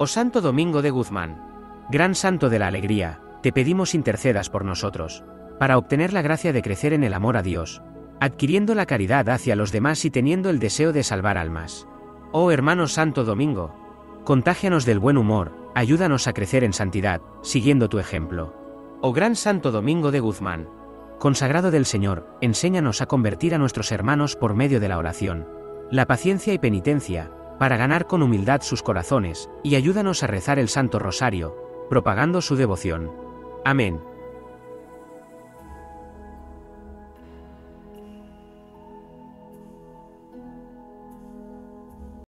Oh Santo Domingo de Guzmán, Gran Santo de la Alegría, te pedimos intercedas por nosotros, para obtener la gracia de crecer en el amor a Dios, adquiriendo la caridad hacia los demás y teniendo el deseo de salvar almas. Oh hermano Santo Domingo, contágianos del buen humor, ayúdanos a crecer en santidad, siguiendo tu ejemplo. Oh Gran Santo Domingo de Guzmán, consagrado del Señor, enséñanos a convertir a nuestros hermanos por medio de la oración, la paciencia y penitencia, para ganar con humildad sus corazones, y ayúdanos a rezar el Santo Rosario, propagando su devoción. Amén.